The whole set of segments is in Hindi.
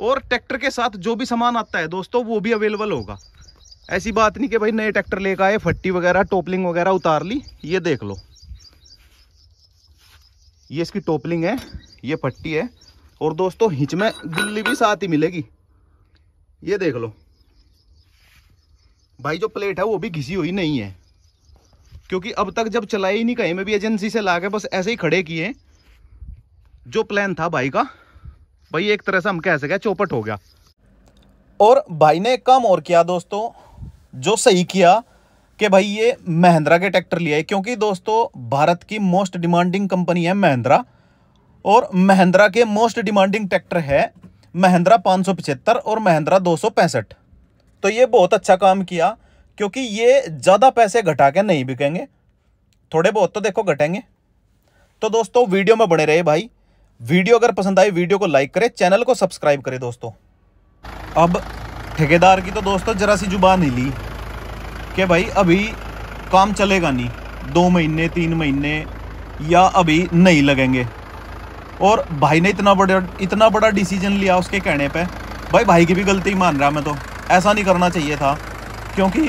और ट्रैक्टर के साथ जो भी सामान आता है दोस्तों, वो भी अवेलेबल होगा। ऐसी बात नहीं कि भाई नए ट्रैक्टर लेकर आए, फट्टी वगैरह, टोपलिंग वगैरह उतार ली, ये देख लो। ये इसकी टोपलिंग है, ये फट्टी है, और दोस्तों, हिच में गुल्ली भी साथ ही मिलेगी। ये देख लो। भाई, जो प्लेट है, वो भी घिसी हुई नहीं है। क्योंकि अब तक जब चलाई ही नहीं, कहीं में भी एजेंसी से ला के बस ऐसे ही खड़े किए, जो प्लान था भाई का भाई, एक तरह से हम कह सके चौपट हो गया। और भाई ने एक काम और किया दोस्तों, जो सही किया कि भाई ये महिंद्रा के ट्रैक्टर है क्योंकि दोस्तों भारत की मोस्ट डिमांडिंग कंपनी है महिंद्रा, और महिंद्रा के मोस्ट डिमांडिंग ट्रैक्टर है महिंद्रा पाँच और महिंद्रा दो तो ये बहुत अच्छा काम किया, क्योंकि ये ज़्यादा पैसे घटा के नहीं बिकेंगे, थोड़े बहुत तो देखो घटेंगे। तो दोस्तों, वीडियो में बने रहे भाई वीडियो अगर पसंद आई, वीडियो को लाइक करें चैनल को सब्सक्राइब करें दोस्तों। अब ठेकेदार की तो दोस्तों जरा सी ज़ुबान ही ली। कि भाई, अभी काम चलेगा नहीं। दो महीने, तीन महीने या अभी नहीं लगेंगे। और भाई ने इतना बड़ा इतना बड़ा डिसीज़न लिया उसके कहने पे। भाई भाई की भी गलती मान रहा मैं तो। ऐसा नहीं करना चाहिए था, क्योंकि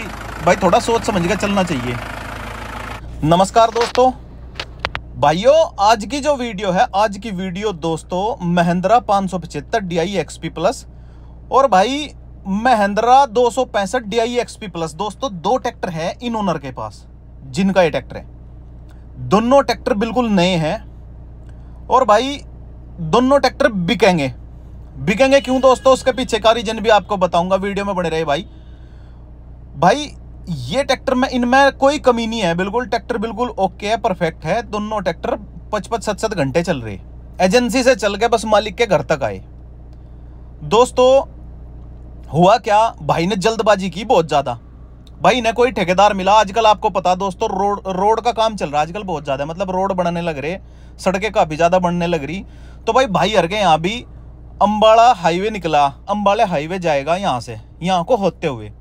भाई थोड़ा सोच समझ कर चलना चाहिए। नमस्कार दोस्तों। भाइयों, आज की जो वीडियो है, आज की वीडियो दोस्तों, महिंद्रा पाँच सौ पचहत्तर डी आई एक्सपी प्लस और भाई, महिंद्रा दो सौ पैंसठ डी आई एक्सपी प्लस दोस्तों, दो ट्रैक्टर हैं इन ओनर के पास, जिनका ये ट्रैक्टर है। दोनों ट्रैक्टर बिल्कुल नए हैं और भाई, दोनों ट्रैक्टर बिकेंगे। बिकेंगे क्यों दोस्तों? उसके पीछे का रीजन भी आपको बताऊँगा, वीडियो में बने रहे भाई। भाई ये ट्रैक्टर में, इनमें कोई कमी नहीं है। बिल्कुल, ट्रैक्टर बिल्कुल ओके है परफेक्ट है। दोनों ट्रैक्टर पच पच सत सत घंटे चल रहे एजेंसी से चल के बस मालिक के घर तक आए। दोस्तों, हुआ क्या? भाई ने जल्दबाजी की बहुत ज़्यादा। भाई ने कोई ठेकेदार मिला। आजकल आपको पता दोस्तों, रोड रोड का काम चल रहा है। आजकल बहुत ज़्यादा मतलब रोड बनने लग रहे सड़कें काफ़ी ज़्यादा बनने लग रही। तो भाई भाई हर के यहाँ भी अम्बाड़ा हाईवे निकला। अम्बाड़े हाईवे जाएगा यहाँ से। यहाँ को होते हुए।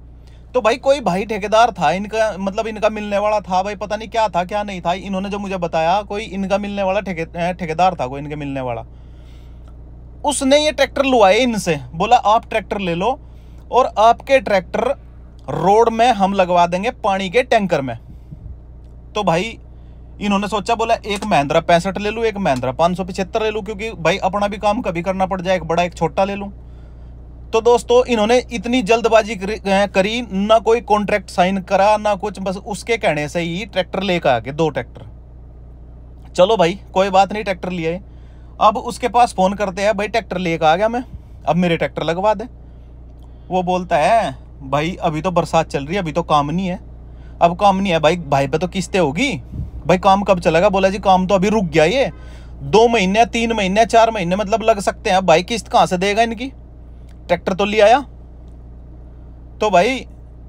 तो भाई कोई भाई ठेकेदार था, इनका मतलब इनका मिलने वाला था, भाई पता नहीं क्या था, क्या नहीं था, इन्होंने जो मुझे बताया, कोई इनका मिलने वाला ठेके ठेकेदार था, कोई इनके मिलने वाला। उसने ये ट्रैक्टर लुआए इनसे, बोला, आप ट्रैक्टर ले लो और आपके ट्रैक्टर रोड में हम लगवा देंगे पानी के टैंकर में। तो भाई इन्होंने सोचा, बोला, एक महिंद्रा पैंसठ ले लूँ, एक महिंद्रा पाँच सौ पिछहत्तर ले लूँ, क्योंकि भाई अपना भी काम कभी करना पड़ जाए, एक बड़ा, एक छोटा ले लूँ। तो दोस्तों, इन्होंने इतनी जल्दबाजी करी ना कोई कॉन्ट्रैक्ट साइन करा, ना कुछ, बस उसके कहने से ही ट्रैक्टर लेकर आ गए दो ट्रैक्टर चलो भाई, कोई बात नहीं ट्रैक्टर लिए अब उसके पास फ़ोन करते हैं, भाई ट्रैक्टर लेकर आ गया मैं। अब मेरे ट्रैक्टर लगवा दे। वो बोलता है, भाई, अभी तो बरसात चल रही है, अभी तो काम नहीं है। अब काम नहीं है, भाई भाई पे तो किस्तें होगी। भाई, काम कब चलेगा? बोला, जी, काम तो अभी रुक गया ये। दो महीने, तीन महीने, चार महीने मतलब लग सकते हैं। भाई, किस्त कहाँ से देगा इनकी? ट्रैक्टर तो ले आया। तो भाई,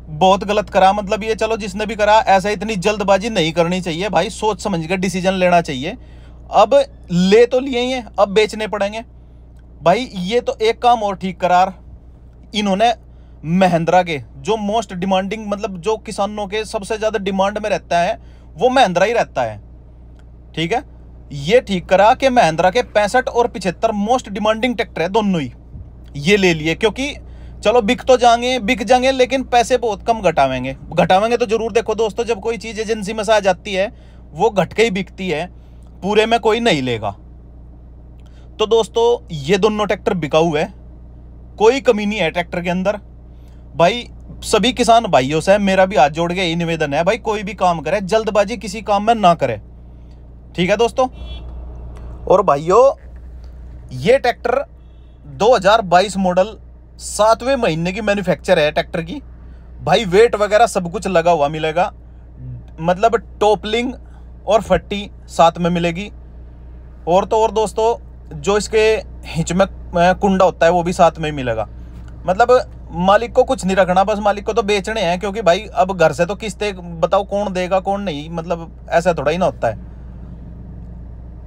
बहुत गलत करा मतलब ये चलो जिसने भी करा, ऐसा इतनी जल्दबाजी नहीं करनी चाहिए भाई, सोच समझ के डिसीज़न लेना चाहिए। अब ले तो लिए ही हैं, अब बेचने पड़ेंगे। भाई, ये तो एक काम और ठीक करार इन्होंने महिंद्रा के, जो मोस्ट डिमांडिंग मतलब जो किसानों के सबसे ज़्यादा डिमांड में रहता है, वो महिंद्रा ही रहता है। ठीक है? ये ठीक करा कि महिंद्रा के पैंसठ और पिछहत्तर मोस्ट डिमांडिंग ट्रैक्टर है, दोनों ही। ये ले लिए, क्योंकि चलो बिक तो जाएँगे, बिक जाएँगे, लेकिन पैसे बहुत कम घटावेंगे। घटावेंगे तो ज़रूर देखो दोस्तों, जब कोई चीज़ एजेंसी में से आ जाती है, वो घट के ही बिकती है, पूरे में कोई नहीं लेगा। तो दोस्तों, ये दोनों ट्रैक्टर बिकाऊ है। कोई कमी नहीं है ट्रैक्टर के अंदर। भाई, सभी किसान भाइयों से मेरा भी हाथ जोड़ के यही निवेदन है, भाई, कोई भी काम करे, जल्दबाजी किसी काम में ना करे। ठीक है दोस्तों? और भाइयों, ये ट्रैक्टर 2022 मॉडल सातवें महीने की मैन्युफैक्चर है ट्रैक्टर की। भाई वेट वगैरह सब कुछ लगा हुआ मिलेगा। मतलब टोपलिंग और फट्टी साथ में मिलेगी। और तो और दोस्तों, जो इसके हिच में कुंडा होता है, वो भी साथ में ही मिलेगा। मतलब मालिक को कुछ नहीं रखना, बस मालिक को तो बेचने हैं, क्योंकि भाई अब घर से तो किस्ते, बताओ कौन देगा, कौन नहीं मतलब ऐसा थोड़ा ही ना होता है।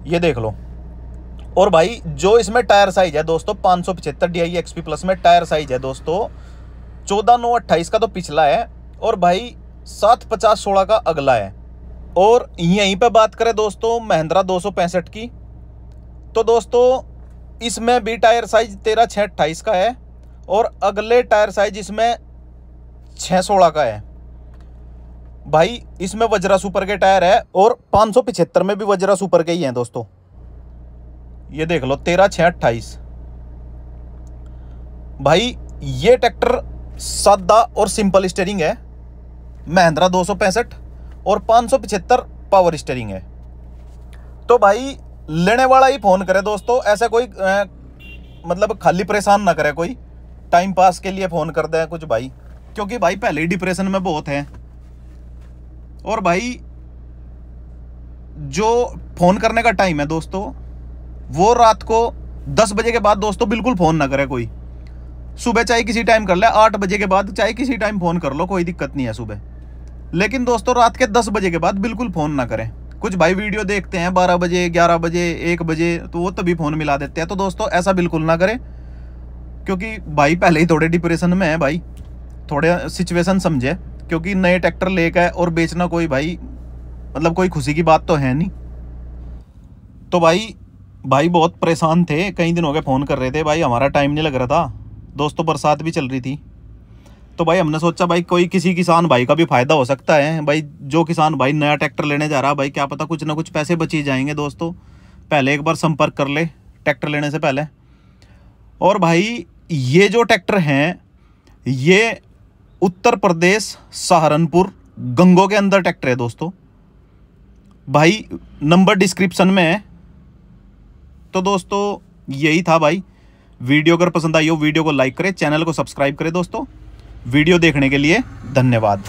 ये देख लो। और भाई, जो इसमें टायर साइज़ है दोस्तों, पाँच सौ पचहत्तर डी आई एक्सपी प्लस में टायर साइज़ है दोस्तों, चौदह नौ अट्ठाईस का तो पिछला है, और भाई, सात पचास सोलह का अगला है। और यहीं पे बात करें दोस्तों, महिंद्रा दो सौ पैंसठ की तो दोस्तों, इसमें भी टायर साइज़ तेरह छः अट्ठाईस का है, और अगले टायर साइज़ इसमें छः सोलह का है। भाई, इसमें वज्रा सुपर के टायर है, और पाँच सौ पिछहत्तर में भी वज्रा सुपर के ही हैं दोस्तों। ये देख लो तेरह छः अट्ठाईस। भाई ये ट्रैक्टर सादा और सिंपल स्टेयरिंग है। महिंद्रा दो और पाँच सौ पचहत्तर पावर स्टेयरिंग है। तो भाई लेने वाला ही फ़ोन करे दोस्तों ऐसा कोई आ, मतलब खाली परेशान ना करे कोई। टाइम पास के लिए फ़ोन कर दे कुछ भाई क्योंकि भाई पहले ही डिप्रेशन में बहुत है। और भाई जो फ़ोन करने का टाइम है दोस्तों वो रात को दस बजे के बाद दोस्तों बिल्कुल फ़ोन ना करे कोई। सुबह चाहे किसी टाइम कर ले, आठ बजे के बाद चाहे किसी टाइम फ़ोन कर लो, कोई दिक्कत नहीं है सुबह। लेकिन दोस्तों रात के दस बजे के बाद बिल्कुल फ़ोन ना करें। कुछ भाई वीडियो देखते हैं बारह बजे, ग्यारह बजे, एक बजे तो वो तभी फ़ोन मिला देते हैं। तो दोस्तों ऐसा बिल्कुल ना करें, क्योंकि भाई पहले ही थोड़े डिप्रेशन में है भाई। थोड़े सिचुएशन समझे, क्योंकि नए ट्रैक्टर लेकर और बेचना कोई भाई मतलब कोई खुशी की बात तो है नहीं। तो भाई भाई बहुत परेशान थे, कई दिन हो गए फ़ोन कर रहे थे। भाई, हमारा टाइम नहीं लग रहा था। दोस्तों, बरसात भी चल रही थी। तो भाई, हमने सोचा, भाई, कोई किसी किसान भाई का भी फ़ायदा हो सकता है। भाई, जो किसान भाई नया ट्रैक्टर लेने जा रहा, भाई, क्या पता कुछ ना कुछ पैसे बची जाएँगे दोस्तों। पहले एक बार संपर्क कर ले ट्रैक्टर लेने से पहले। और भाई, ये जो ट्रैक्टर हैं, ये उत्तर प्रदेश, सहारनपुर, गंगो के अंदर ट्रैक्टर है दोस्तों। भाई नंबर डिस्क्रिप्शन में है। तो दोस्तों, यही था भाई। वीडियो अगर पसंद आई हो, वीडियो को लाइक करें, चैनल को सब्सक्राइब करें दोस्तों। वीडियो देखने के लिए धन्यवाद।